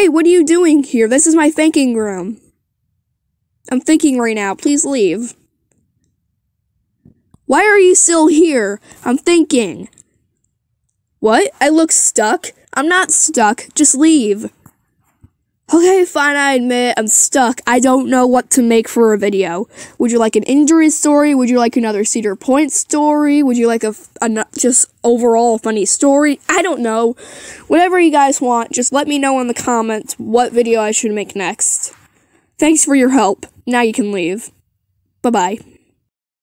Hey, what are you doing here? This is my thinking room. I'm thinking right now. Please leave. Why are you still here? I'm thinking. What? I look stuck? I'm not stuck. Just leave. Okay, fine, I admit I'm stuck. I don't know what to make for a video. Would you like an injury story? Would you like another Cedar Point story? Would you like a, a just overall funny story? I don't know. Whatever you guys want, just let me know in the comments what video I should make next. Thanks for your help. Now you can leave. Bye-bye.